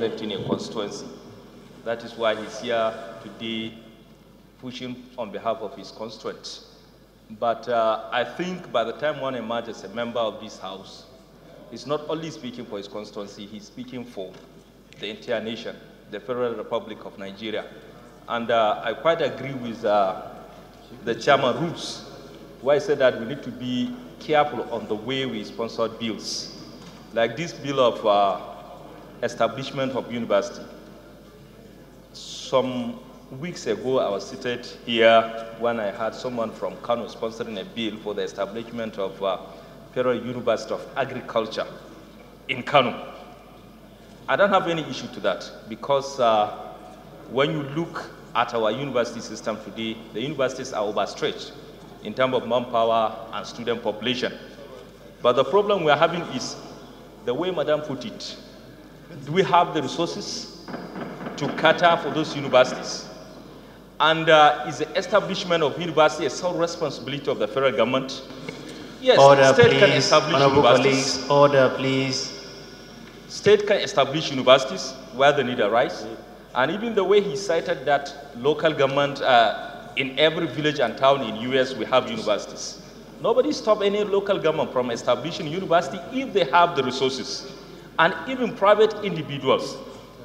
representing a constituency. That is why he's here today pushing on behalf of his constituents. But uh, I think by the time one emerges a member of this House, he's not only speaking for his constituency, he's speaking for the entire nation, the Federal Republic of Nigeria. And uh, I quite agree with uh, the chairman Roots, who I said that we need to be careful on the way we sponsor bills. Like this bill of uh, establishment of university. Some weeks ago, I was seated here when I had someone from Kano sponsoring a bill for the establishment of uh, Federal University of Agriculture in Kano. I don't have any issue to that because uh, when you look at our university system today, the universities are overstretched in terms of manpower and student population. But the problem we are having is the way Madam put it. Do we have the resources to cater for those universities? And uh, is the establishment of university a sole responsibility of the federal government? Yes, order, state please. can establish Honorable universities. Colleagues, order, please. State can establish universities where the need arise. And even the way he cited that local government, uh, in every village and town in US, we have universities. Nobody stop any local government from establishing university if they have the resources. And even private individuals.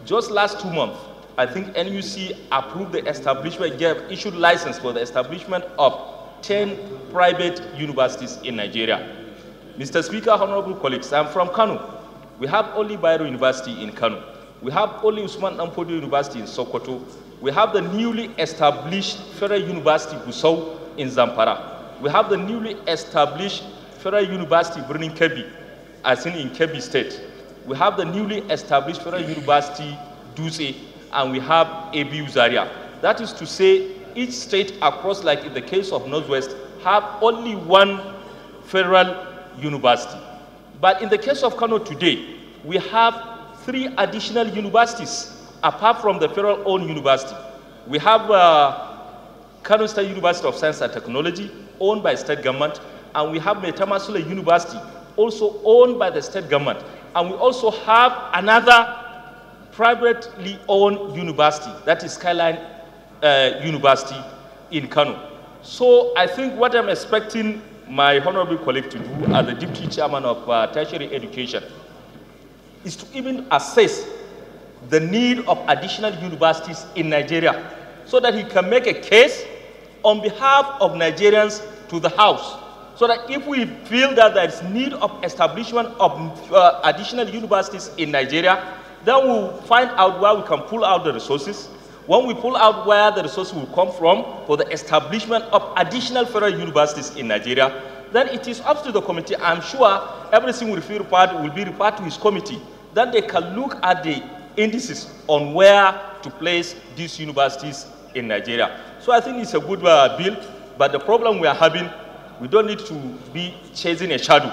Just last two months, I think NUC approved the establishment, gave issued license for the establishment of 10 private universities in Nigeria. Mr. Speaker, honorable colleagues, I'm from Kano. We have only Bayero University in Kano. We have only Usman Danfodiyo University in Sokoto. We have the newly established Federal University Gusau in Zamfara. We have the newly established Federal University Birnin Kebbi, as in in Kebbi State. We have the newly established Federal University Dutse and we have ABU Zaria. That is to say, each state across, like in the case of Northwest, have only one federal university. But in the case of Kano today, we have three additional universities apart from the federal-owned university. We have uh, Kano State University of Science and Technology, owned by state government, and we have Maitama Sule University, also owned by the state government. And we also have another privately owned university, that is Skyline uh, University in Kano. So I think what I'm expecting my honorable colleague to do as the deputy chairman of uh, tertiary education is to even assess the need of additional universities in Nigeria so that he can make a case on behalf of Nigerians to the House. So that if we feel that there is need of establishment of uh, additional universities in Nigeria, then we'll find out where we can pull out the resources. When we pull out where the resources will come from for the establishment of additional federal universities in Nigeria, then it is up to the committee. I'm sure everything will be referred, will be referred to his committee. Then they can look at the indices on where to place these universities in Nigeria. So I think it's a good uh, bill, but the problem we are having, we don't need to be chasing a shadow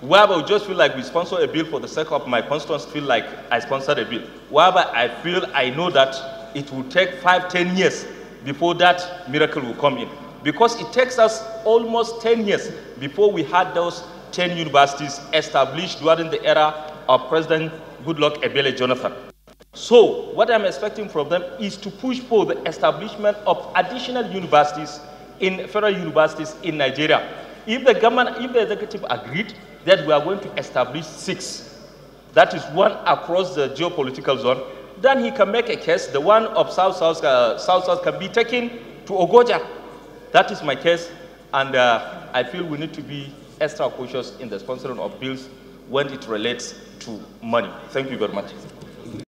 whereby we just feel like we sponsor a bill for the sake of my constituents feel like I sponsored a bill. Whereby I feel I know that it will take five, ten years before that miracle will come in. Because it takes us almost 10 years before we had those 10 universities established during the era of President Goodluck Ebele Jonathan. So what I'm expecting from them is to push for the establishment of additional universities in federal universities in Nigeria. If the government, if the executive agreed, that we are going to establish six. That is one across the geopolitical zone. Then he can make a case, the one of South-South uh, South -South can be taken to Ogoja. That is my case, and uh, I feel we need to be extra cautious in the sponsoring of bills when it relates to money. Thank you very much.